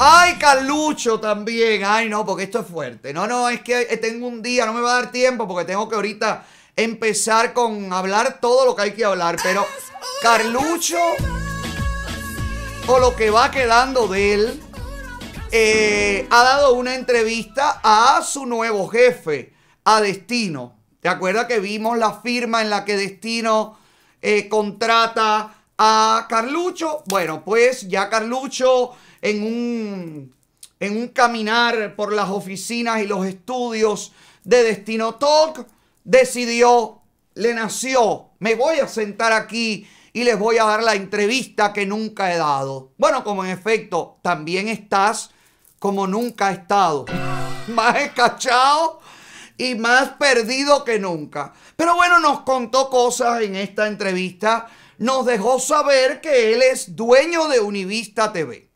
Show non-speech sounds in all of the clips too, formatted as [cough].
Ay, Carlucho también. Ay, no, porque esto es fuerte. No, no, es que tengo un día, no me va a dar tiempo porque tengo que ahorita empezar con hablar todo lo que hay que hablar. Pero [laughs] Carlucho, o lo que va quedando de él, eh, ha dado una entrevista a su nuevo jefe, a Destino. ¿Te acuerdas que vimos la firma en la que Destino eh, contrata a Carlucho? Bueno, pues ya Carlucho en un, en un caminar por las oficinas y los estudios de Destino Talk, decidió, le nació, me voy a sentar aquí y les voy a dar la entrevista que nunca he dado. Bueno, como en efecto, también estás como nunca he estado. [laughs] Más escachado y más perdido que nunca. Pero bueno, nos contó cosas en esta entrevista. Nos dejó saber que él es dueño de Univista TV.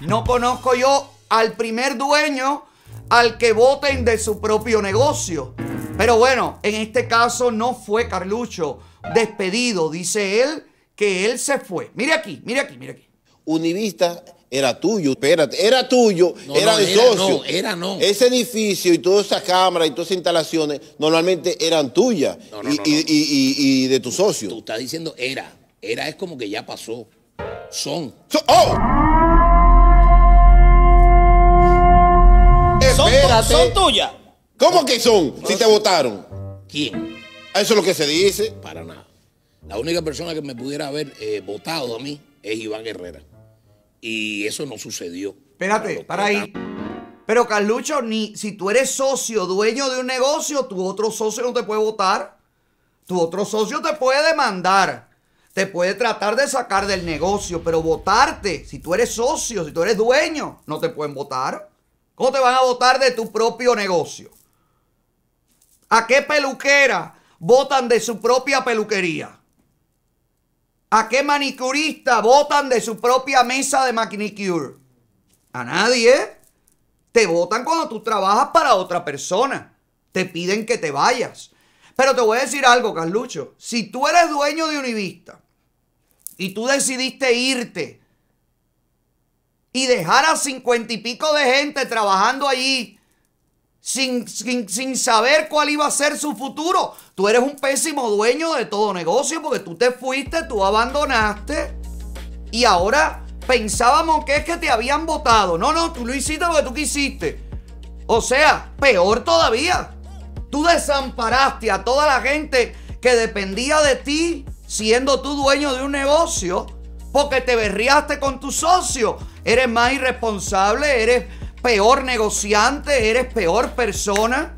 No conozco yo al primer dueño al que voten de su propio negocio. Pero bueno, en este caso no fue Carlucho despedido. Dice él que él se fue. Mire aquí, mire aquí, mire aquí. Univista era tuyo, espérate, era tuyo, era de era socio. no, era no. Ese edificio y todas esas cámaras y todas esas instalaciones normalmente eran tuyas No, no, y, no, y- no. y- y- y de tu socio. Tú estás diciendo era. Era es como que ya pasó. Son. So- ¡Oh! Son, Espérate. son tuyas. ¿Cómo que son? Si te votaron. ¿Quién? Eso es lo que se dice. Para nada. La única persona que me pudiera haber eh, votado a mí es Iván Herrera. Y eso no sucedió. Espérate, para ahí. Pero Carlucho, ni si tú eres socio, dueño de un negocio, tu otro socio no te puede votar. Tu otro socio te puede demandar. Te puede tratar de sacar del negocio, pero votarte, si tú eres socio, si tú eres dueño, no te pueden votar. ¿Cómo te van a votar de tu propio negocio? ¿A qué peluquera votan de su propia peluquería? ¿A qué manicurista votan de su propia mesa de manicure? A nadie. Te votan cuando tú trabajas para otra persona. Te piden que te vayas. Pero te voy a decir algo, Carlucho. Si tú eres dueño de Univista y tú decidiste irte y dejar a cincuenta y pico de gente trabajando allí sin, sin, sin saber cuál iba a ser su futuro, tú eres un pésimo dueño de todo negocio porque tú te fuiste, tú abandonaste y ahora pensábamos que es que te habían votado. No, no, tú lo hiciste lo que tú quisiste. O sea, peor todavía. Tú desamparaste a toda la gente que dependía de ti, siendo tú dueño de un negocio, porque te berriaste con tu socio. Eres más irresponsable, eres peor negociante, eres peor persona.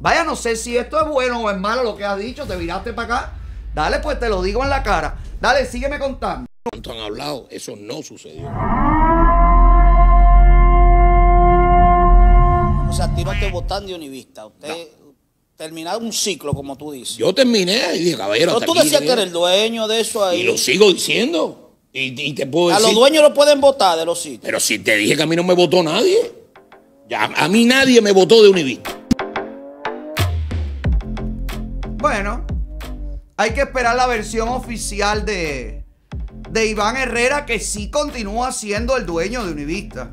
Vaya, no sé si esto es bueno o es malo lo que has dicho, te viraste para acá. Dale, pues te lo digo en la cara. Dale, sígueme contando. Cuanto han hablado, eso no sucedió. O sea, a ti no te votan de Univista. Usted terminado un ciclo, como tú dices. Yo terminé y dije, caballero, Pero tú aquí decías que eres el dueño de eso ahí. Y lo sigo diciendo. Y, y te puedo a decir. los dueños lo pueden votar de los sitios. Pero si te dije que a mí no me votó nadie. Ya, a mí nadie me votó de Univista. Bueno, hay que esperar la versión oficial de, de Iván Herrera, que sí continúa siendo el dueño de Univista.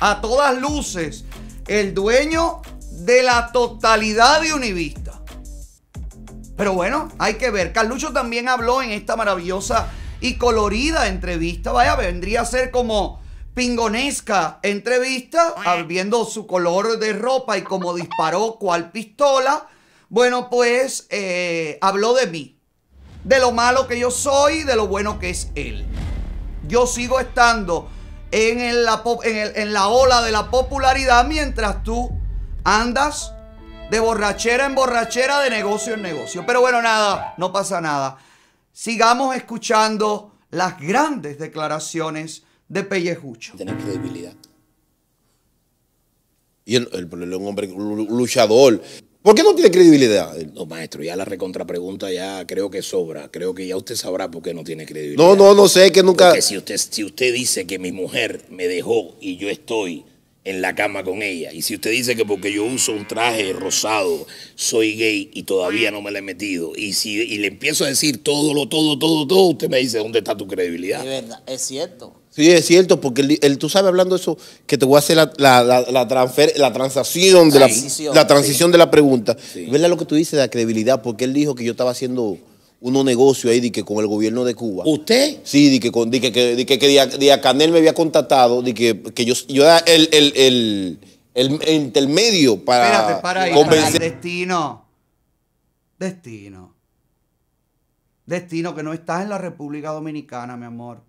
A todas luces, el dueño de la totalidad de Univista. Pero bueno, hay que ver. Carlucho también habló en esta maravillosa y colorida entrevista. Vaya, vendría a ser como pingonesca entrevista, viendo su color de ropa y cómo disparó cual pistola. Bueno, pues eh, habló de mí, de lo malo que yo soy y de lo bueno que es él. Yo sigo estando en, el- en el- la ola de la popularidad mientras tú andas de borrachera en borrachera, de negocio en negocio. Pero bueno, nada, no pasa nada. Sigamos escuchando las grandes declaraciones de Pellejucho. Tener credibilidad. Y es un hombre lu- luchador. ¿Por qué no tiene credibilidad? No, maestro, ya la recontrapregunta ya creo que sobra. Creo que ya usted sabrá por qué no tiene credibilidad. No, no, no sé, que nunca... Porque si usted, si usted dice que mi mujer me dejó y yo estoy en la cama con ella. Y si usted dice que porque yo uso un traje rosado soy gay y todavía no me la he metido, y si y le empiezo a decir todo, lo, todo, todo, todo, usted me dice, ¿dónde está tu credibilidad? Es verdad, es cierto. Sí, es cierto, porque él, él- tú sabes hablando de eso, que te voy a hacer la, la, la, la transfer- la transacción de la, Transición, la transición de la pregunta. Sí. ¿Verdad lo que tú dices de la credibilidad? Porque él dijo que yo estaba haciendo unos negocios ahí de que con el gobierno de Cuba. ¿Usted? Sí, de que, con, de que, que, de Canel me había contactado, de que, que yo, yo era el, el, el, el intermedio para Espérate, para ahí, convencer. para ahí. Destino. Destino. Destino, que no estás en la República Dominicana, mi amor.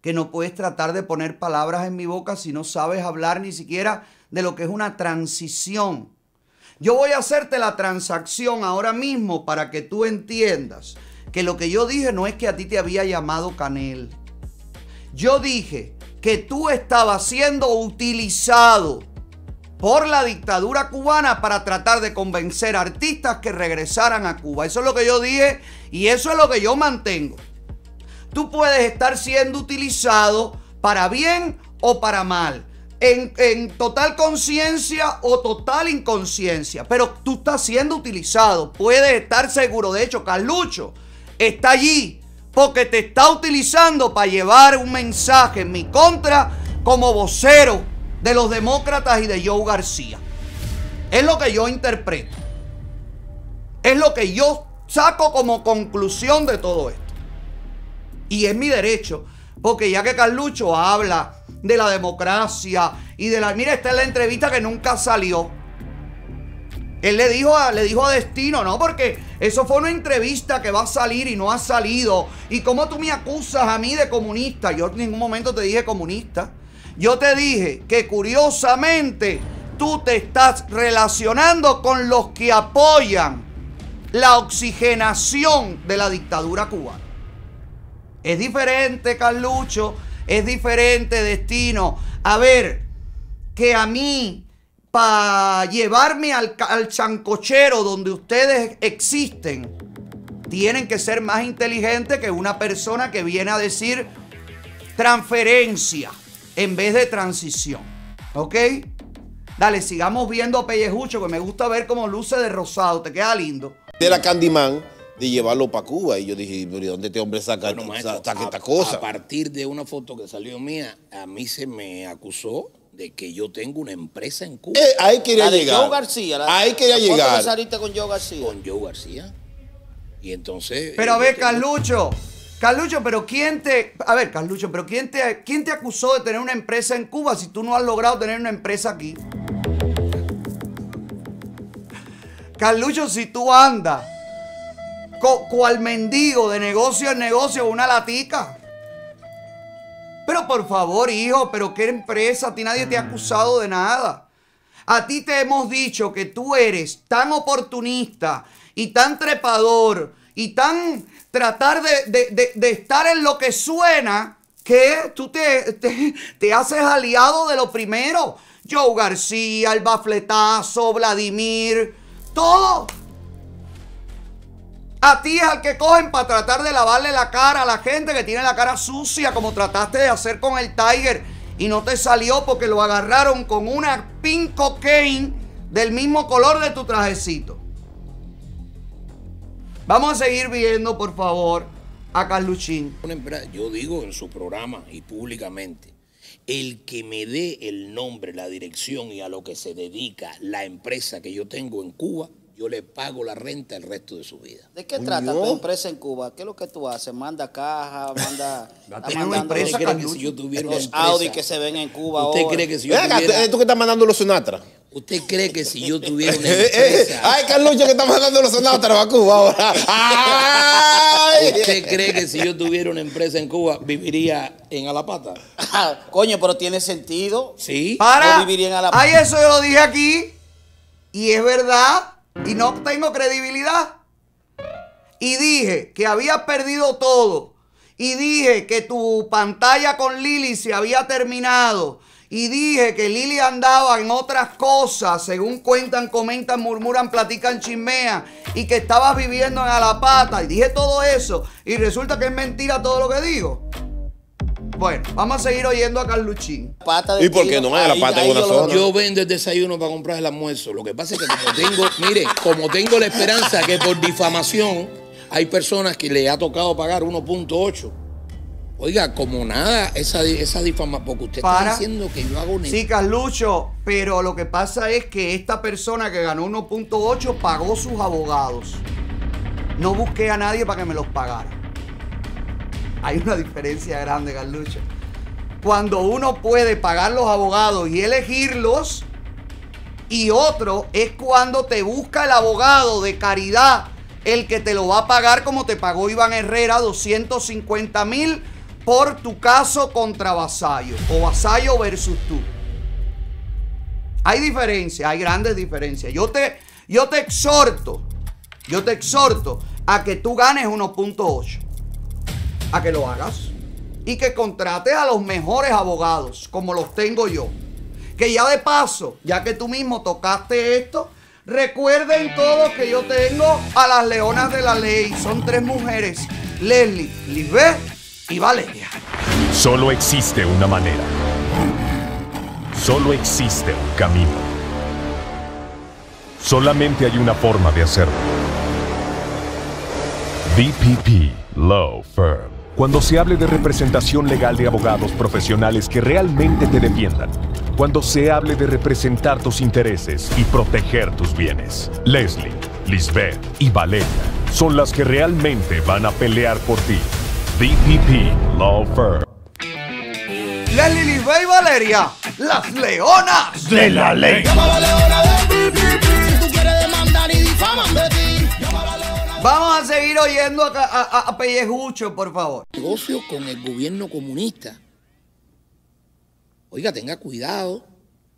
Que no puedes tratar de poner palabras en mi boca si no sabes hablar ni siquiera de lo que es una transición. Yo voy a hacerte la transacción ahora mismo para que tú entiendas que lo que yo dije no es que a ti te había llamado Canel. Yo dije que tú estabas siendo utilizado por la dictadura cubana para tratar de convencer a artistas que regresaran a Cuba. Eso es lo que yo dije y eso es lo que yo mantengo. Tú puedes estar siendo utilizado para bien o para mal. En, total conciencia o total inconsciencia. Pero tú estás siendo utilizado. Puedes estar seguro. De hecho, Carlucho está allí porque te está utilizando para llevar un mensaje en mi contra como vocero de los demócratas y de Joe García. Es lo que yo interpreto. Es lo que yo saco como conclusión de todo esto. Y es mi derecho, porque ya que Carlucho habla de la democracia y de la... Mira, esta es la entrevista que nunca salió. Él le dijo, a, le dijo a Destino, no, porque eso fue una entrevista que va a salir y no ha salido. ¿Y cómo tú me acusas a mí de comunista? Yo en ningún momento te dije comunista. Yo te dije que curiosamente tú te estás relacionando con los que apoyan la oxigenación de la dictadura cubana. Es diferente, Carlucho, es diferente, Destino. A ver, que a mí, para llevarme al, chancochero donde ustedes existen, tienen que ser más inteligentes que una persona que viene a decir transferencia en vez de transición. ¿Ok? Dale, sigamos viendo a Pellejucho, que me gusta ver cómo luce de rosado. Te queda lindo. de la Candyman de llevarlo para Cuba. Y yo dije, ¿pero ¿de dónde este hombre saca, Bueno, maestro, sa- saca a- esta cosa? A partir de una foto que salió mía, a mí se me acusó de que yo tengo una empresa en Cuba Eh, ahí quería La de llegar. Joe García. La, ahí quería la llegar. que saliste con Joe García. con Joe García. Y entonces. Pero a ver, tengo- Carlucho. Carlucho, pero ¿quién te. A ver, Carlucho, pero ¿quién te, ¿quién te acusó de tener una empresa en Cuba si tú no has logrado tener una empresa aquí? Carlucho, si tú andas cual mendigo de negocio en negocio, una latica. Pero por favor, hijo, pero qué empresa, a ti nadie te ha acusado de nada. A ti te hemos dicho que tú eres tan oportunista y tan trepador y tan tratar de, estar en lo que suena que tú te, te, te haces aliado de lo primero. Joe García, el bafletazo, Vladimir, todo. A ti es al que cogen para tratar de lavarle la cara a la gente que tiene la cara sucia, como trataste de hacer con el Tiger y no te salió porque lo agarraron con una pink cocaine del mismo color de tu trajecito. Vamos a seguir viendo, por favor, a Carluchín. yo digo en su programa y públicamente, el que me dé el nombre, la dirección y a lo que se dedica la empresa que yo tengo en Cuba, yo le pago la renta el resto de su vida. ¿De qué trata tu empresa en Cuba? ¿Qué es lo que tú haces? ¿Manda caja? ¿Manda.? [laughs] Tener una empresa, ¿Usted cree que si yo tuviera una Los empresa, Audi que se ven en Cuba ¿Usted ahora. cree que si yo tuviera, ¿tú, que estás mandando los Sinatra? usted cree que si yo tuviera [laughs] una Eh, eh, empresa, Ay, Carlucho que está mandando los Sinatra a Cuba ahora. [laughs] Ay. usted cree que si yo tuviera una empresa en Cuba viviría en Alapata? Coño, pero tiene sentido. Sí. Para. No vivirían a la- Ay, eso yo lo dije aquí. Y es verdad. Y no tengo credibilidad. Y dije que había perdido todo. Y dije que tu pantalla con Lili se había terminado. Y dije que Lili andaba en otras cosas, según cuentan, comentan, murmuran, platican, chismean. Y que estabas viviendo en Alapata. Y dije todo eso. Y resulta que es mentira todo lo que digo. Bueno, vamos a seguir oyendo a Carluchín. Pata de ¿Y por qué no? La ahí- pata en una zona. Yo vendo el desayuno para comprar el almuerzo. Lo que pasa es que como tengo, [laughs] mire, como tengo la esperanza que por difamación hay personas que le ha tocado pagar 1.8. Oiga, como nada, esa, esa difamación, porque usted Para. está diciendo que yo hago ne- Sí, Carlucho, pero lo que pasa es que esta persona que ganó 1.8 pagó sus abogados. No busqué a nadie para que me los pagara. Hay una diferencia grande, Carlucho. Cuando uno puede pagar los abogados y elegirlos, y otro es cuando te busca el abogado de caridad, el que te lo va a pagar como te pagó Iván Herrera, 250 mil por tu caso contra Vasallo, o Vasallo versus tú. Hay diferencias, hay grandes diferencias. Yo te, yo te exhorto, yo te exhorto a que tú ganes 1.8, a que lo hagas y que contrates a los mejores abogados, como los tengo yo. Que ya de paso, ya que tú mismo tocaste esto, recuerden todos que yo tengo a las leonas de la ley. Son tres mujeres, Leslie, Lisbeth y Valeria. Solo existe una manera. Solo existe un camino. Solamente hay una forma de hacerlo. DPP Law Firm. Cuando se hable de representación legal de abogados profesionales que realmente te defiendan. Cuando se hable de representar tus intereses y proteger tus bienes. Leslie, Lisbeth y Valeria son las que realmente van a pelear por ti. DPP Law Firm. Leslie, Lisbeth y Valeria, las leonas. De la ley. Vamos a seguir oyendo a, a- a- Pellejucho, por favor. negocio con el gobierno comunista. Oiga, tenga cuidado,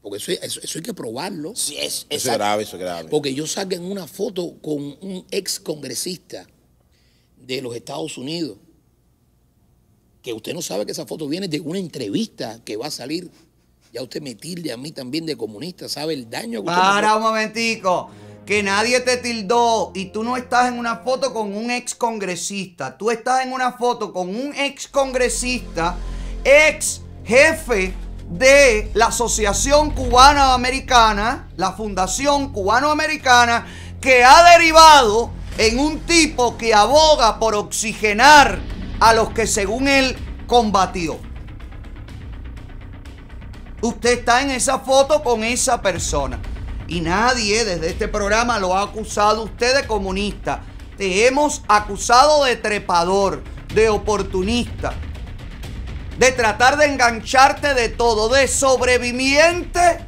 porque eso, eso- eso hay que probarlo. Sí, es, Eso es grave, eso es grave. Porque yo en una foto con un ex congresista de los Estados Unidos, que usted no sabe que esa foto viene de una entrevista que va a salir. Ya usted me tilde a mí también de comunista, ¿sabe el daño que usted me Para un momentico. Que nadie te tildó y tú no estás en una foto con un ex congresista. Tú estás en una foto con un ex congresista, ex jefe de la Asociación Cubano-Americana, la Fundación Cubano-Americana, que ha derivado en un tipo que aboga por oxigenar a los que según él combatió. Usted está en esa foto con esa persona. Y nadie desde este programa lo ha acusado usted de comunista. Te hemos acusado de trepador, de oportunista, de tratar de engancharte de todo, de sobreviviente,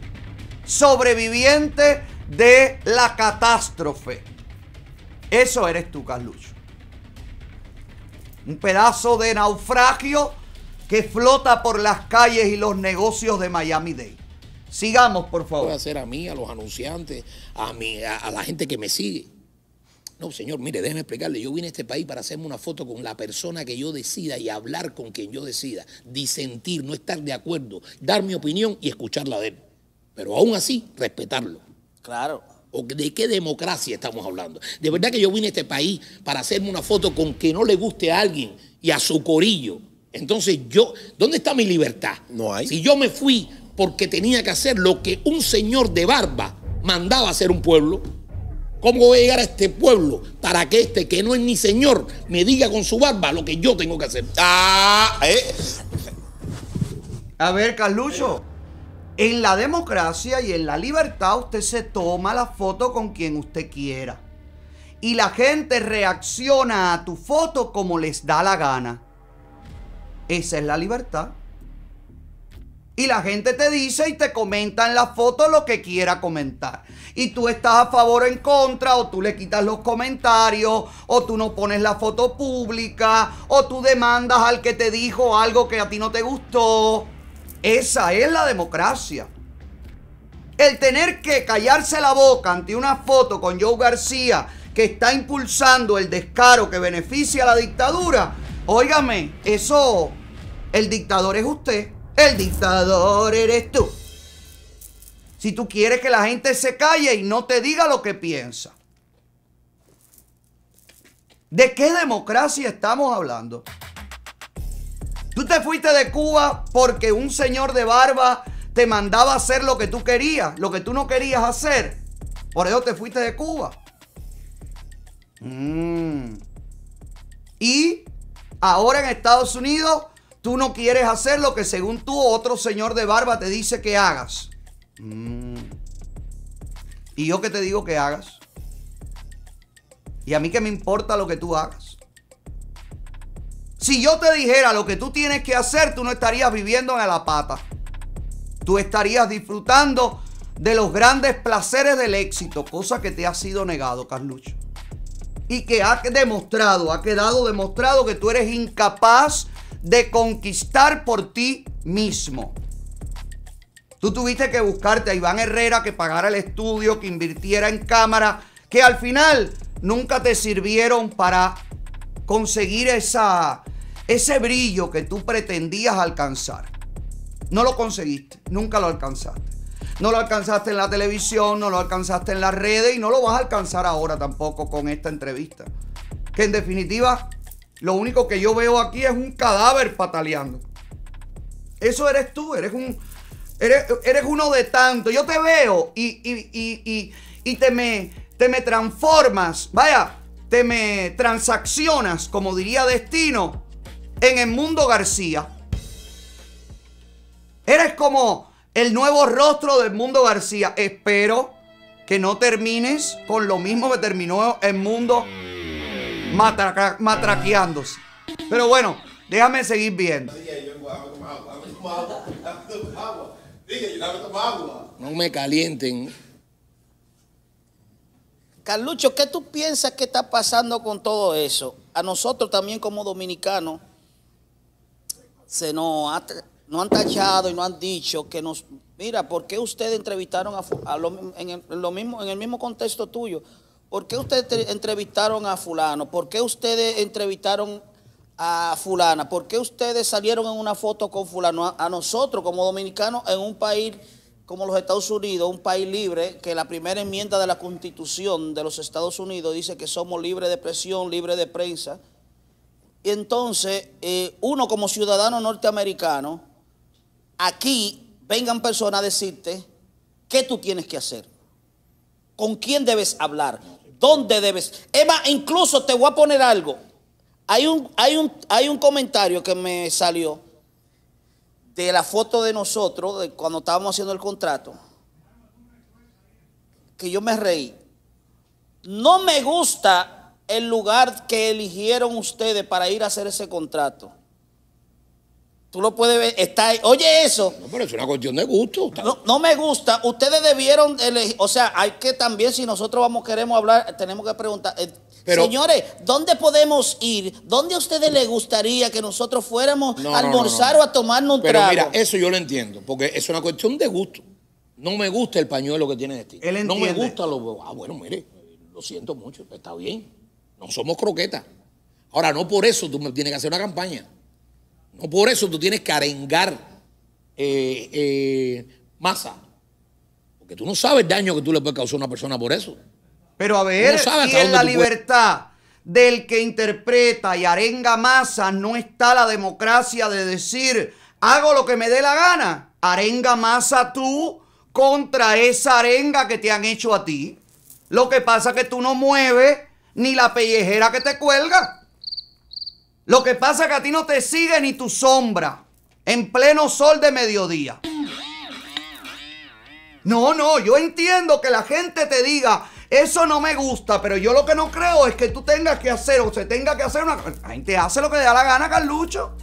sobreviviente de la catástrofe. Eso eres tú, Carlucho. Un pedazo de naufragio que flota por las calles y los negocios de Miami-Dade. Sigamos, por puede favor. hacer a mí, a los anunciantes, a, mí, a, a la gente que me sigue. No, señor, mire, déjeme explicarle. Yo vine a este país para hacerme una foto con la persona que yo decida y hablar con quien yo decida. Disentir, no estar de acuerdo, dar mi opinión y escucharla de él. Pero aún así, respetarlo. Claro. ¿O de qué democracia estamos hablando? De verdad que yo vine a este país para hacerme una foto con que no le guste a alguien y a su corillo. Entonces yo, ¿dónde está mi libertad? No hay. Si yo me fui porque tenía que hacer lo que un señor de barba mandaba hacer un pueblo, ¿cómo voy a llegar a este pueblo para que este que no es ni señor me diga con su barba lo que yo tengo que hacer? Ah, eh. A ver, Carlucho. En la democracia y en la libertad usted se toma la foto con quien usted quiera. Y la gente reacciona a tu foto como les da la gana. Esa es la libertad. Y la gente te dice y te comenta en la foto lo que quiera comentar. Y tú estás a favor o en contra, o tú le quitas los comentarios, o tú no pones la foto pública, o tú demandas al que te dijo algo que a ti no te gustó. Esa es la democracia. El tener que callarse la boca ante una foto con Joe García que está impulsando el descaro que beneficia a la dictadura, óigame, eso, el dictador es usted, el dictador eres tú. Si tú quieres que la gente se calle y no te diga lo que piensa. ¿De qué democracia estamos hablando? Tú te fuiste de Cuba porque un señor de barba te mandaba hacer lo que tú querías, lo que tú no querías hacer. Por eso te fuiste de Cuba. Mm. Y ahora en Estados Unidos tú no quieres hacer lo que según tú otro señor de barba te dice que hagas. Mm. ¿Y yo qué te digo que hagas? ¿Y a mí qué me importa lo que tú hagas? Si yo te dijera lo que tú tienes que hacer, tú no estarías viviendo en la pata. Tú estarías disfrutando de los grandes placeres del éxito, cosa que te ha sido negado, Carlucho. Y que ha demostrado, ha quedado demostrado que tú eres incapaz de conquistar por ti mismo. Tú tuviste que buscarte a Iván Herrera que pagara el estudio, que invirtiera en cámara, que al final nunca te sirvieron para conseguir esa, ese brillo que tú pretendías alcanzar. No lo conseguiste, nunca lo alcanzaste. No lo alcanzaste en la televisión, no lo alcanzaste en las redes y no lo vas a alcanzar ahora tampoco con esta entrevista. Que en definitiva, lo único que yo veo aquí es un cadáver pataleando. Eso eres tú, eres un. Eres, eres uno de tantos. Yo te veo y, y, y, y te, me, te me transformas. Vaya, te me transaccionas, como diría Destino, en el mundo García. Eres como el nuevo rostro del mundo García. Espero que no termines con lo mismo que terminó el mundo matraca- matraqueándose. Pero bueno, déjame seguir viendo. No me calienten. Carlucho, ¿qué tú piensas que está pasando con todo eso? A nosotros también como dominicanos se nos, ha- nos han tachado y nos han dicho que nos... Mira, ¿por qué ustedes entrevistaron a, fu- a lo- en, el, en lo mismo, en el mismo contexto tuyo? ¿Por qué ustedes te- entrevistaron a fulano? ¿Por qué ustedes entrevistaron a fulana? ¿Por qué ustedes salieron en una foto con fulano? A, a nosotros como dominicanos en un país como los Estados Unidos, un país libre, que la primera enmienda de la Constitución de los Estados Unidos dice que somos libres de presión, libres de prensa. Y entonces, eh, uno como ciudadano norteamericano, aquí vengan personas a decirte qué tú tienes que hacer, con quién debes hablar, dónde debes. Emma, incluso te voy a poner algo. Hay un, hay un, hay un comentario que me salió de la foto de nosotros, cuando estábamos haciendo el contrato, que yo me reí. No me gusta el lugar que eligieron ustedes para ir a hacer ese contrato. Tú lo puedes ver, está ahí. Oye eso, No, pero es una cuestión de gusto. no, no me gusta. Ustedes debieron elegir, o sea, hay que también, si nosotros vamos, queremos hablar, tenemos que preguntar. eh, Pero- señores, ¿dónde podemos ir? ¿Dónde a ustedes les gustaría que nosotros fuéramos No, a no, no, almorzar no. o a tomarnos un Pero trago? mira, eso yo lo entiendo, porque es una cuestión de gusto. No me gusta el pañuelo que tiene Destino. Él No me gusta lo. Ah, bueno, mire, lo siento mucho, está bien. No somos croquetas. Ahora, no por eso tú me tienes que hacer una campaña. No por eso tú tienes que arengar eh, eh, masa. Porque tú no sabes el daño que tú le puedes causar a una persona por eso. Pero a ver, Uno sabe y en la tú puedes- libertad del que interpreta y arenga masa no está la democracia de decir, hago lo que me dé la gana. Arenga masa tú contra esa arenga que te han hecho a ti. Lo que pasa es que tú no mueves ni la pellejera que te cuelga. Lo que pasa es que a ti no te sigue ni tu sombra en pleno sol de mediodía. No, no, yo entiendo que la gente te diga, eso no me gusta, pero yo lo que no creo es que tú tengas que hacer o se tenga que hacer una... La gente hace lo que le da la gana, Carlucho.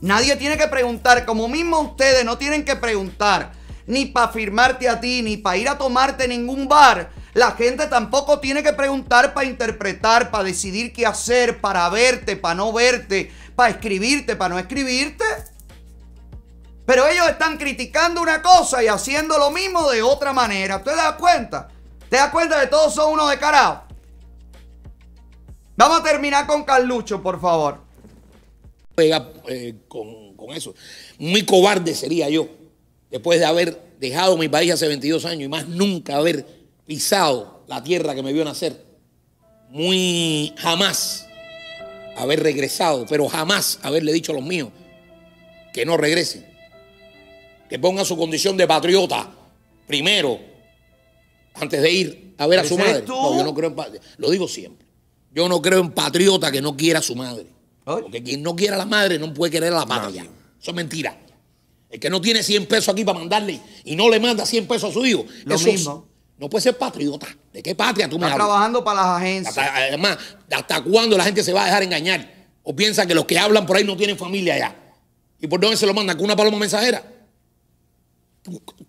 Nadie tiene que preguntar, como mismo ustedes no tienen que preguntar, ni para firmarte a ti, ni para ir a tomarte ningún bar. La gente tampoco tiene que preguntar para interpretar, para decidir qué hacer, para verte, para no verte, para escribirte, para no escribirte. Pero ellos están criticando una cosa y haciendo lo mismo de otra manera. ¿Usted da cuenta? ¿Te das cuenta de todos son unos descarados? Vamos a terminar con Carlucho, por favor. pega eh, con, con eso. Muy cobarde sería yo, después de haber dejado mi país hace 22 años y más nunca haber pisado la tierra que me vio nacer. Muy jamás haber regresado, pero jamás haberle dicho a los míos que no regresen. Que pongan su condición de patriota primero, antes de ir a ver a su ¿Ese eres madre. tú? No, yo no creo en Lo digo siempre. Yo no creo en patriota que no quiera a su madre. Ay. Porque quien no quiera a la madre no puede querer a la patria. Eso es mentira. El que no tiene 100 pesos aquí para mandarle y no le manda 100 pesos a su hijo, Lo eso es- mismo. No puede ser patriota. ¿De qué patria tú me Está hablas? trabajando para las agencias. Hasta- además, ¿hasta cuándo la gente se va a dejar engañar? ¿O piensan que los que hablan por ahí no tienen familia allá? ¿Y por dónde se lo mandan? ¿Con una paloma mensajera?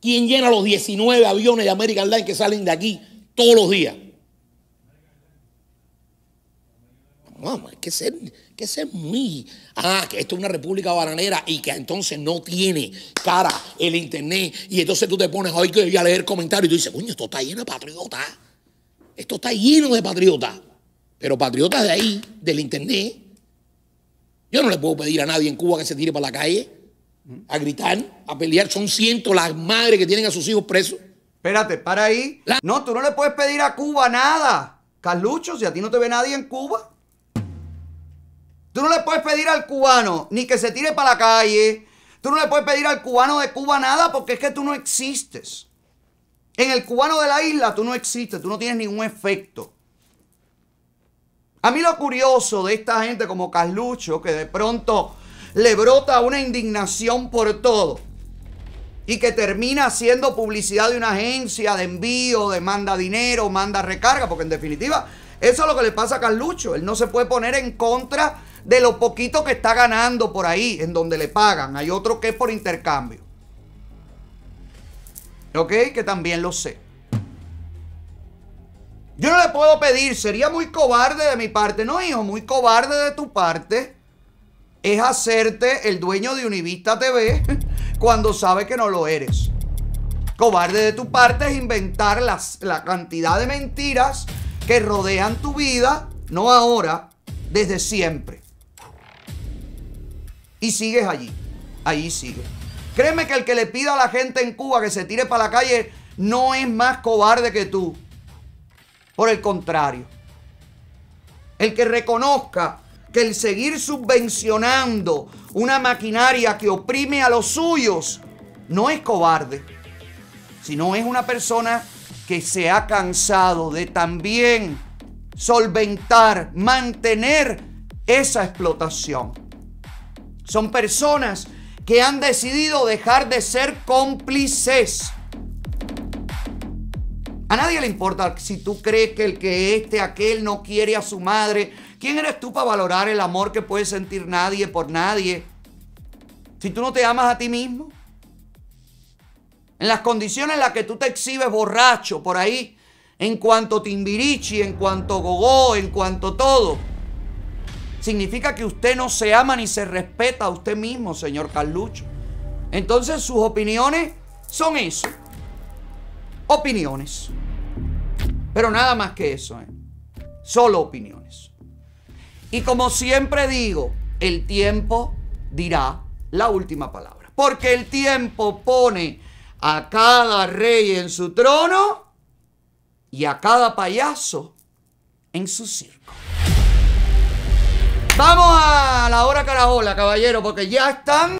¿Quién llena los 19 aviones de American Airlines que salen de aquí todos los días? Vamos, hay que ser, que ser muy. Ah, que esto es una república bananera y que entonces no tiene cara el internet. Y entonces tú te pones hoy que a leer comentarios y tú dices, coño, esto está lleno de patriotas. Esto está lleno de patriotas. Pero patriotas de ahí, del internet. Yo no le puedo pedir a nadie en Cuba que se tire para la calle a gritar, a pelear. Son cientos las madres que tienen a sus hijos presos. Espérate, para ahí. La- No, tú no le puedes pedir a Cuba nada. Carlucho, si a ti no te ve nadie en Cuba. Tú no le puedes pedir al cubano ni que se tire para la calle. Tú no le puedes pedir al cubano de Cuba nada porque es que tú no existes. En el cubano de la isla tú no existes, tú no tienes ningún efecto. A mí lo curioso de esta gente como Carlucho, que de pronto le brota una indignación por todo y que termina haciendo publicidad de una agencia de envío, de manda dinero, manda recarga, porque en definitiva eso es lo que le pasa a Carlucho. Él no se puede poner en contra de lo poquito que está ganando por ahí, en donde le pagan. Hay otro que es por intercambio. ¿Ok? Que también lo sé. Yo no le puedo pedir, sería muy cobarde de mi parte. No, hijo, muy cobarde de tu parte es hacerte el dueño de Univista TV [laughs] cuando sabe que no lo eres. Cobarde de tu parte es inventar las- la cantidad de mentiras que rodean tu vida, no ahora, desde siempre. Y sigues allí, allí sigues. Créeme que el que le pida a la gente en Cuba que se tire para la calle no es más cobarde que tú. Por el contrario. El que reconozca que el seguir subvencionando una maquinaria que oprime a los suyos no es cobarde, sino es una persona que se ha cansado de también solventar, mantener esa explotación. Son personas que han decidido dejar de ser cómplices. A nadie le importa si tú crees que el que este, aquel no quiere a su madre. ¿Quién eres tú para valorar el amor que puede sentir nadie por nadie? Si tú no te amas a ti mismo. En las condiciones en las que tú te exhibes borracho por ahí, en cuanto timbirichi, en cuanto gogó, en cuanto todo. Significa que usted no se ama ni se respeta a usted mismo, señor Carlucho. Entonces sus opiniones son eso opiniones. Pero nada más que eso, ¿eh? Solo opiniones. Y como siempre digo, el tiempo dirá la última palabra. Porque el tiempo pone a cada rey en su trono y a cada payaso en su circo. Vamos a la hora carajola, caballero, porque ya están